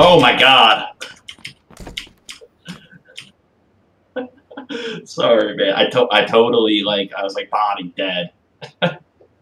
Oh my god. Sorry, man. I to I totally like I was like body dead.